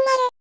まる。